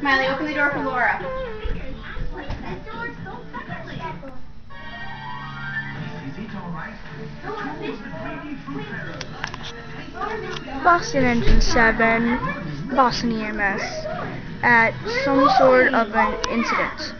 Miley, open the door for Laura. Boston Engine 7, Boston EMS, at some sort of an incident.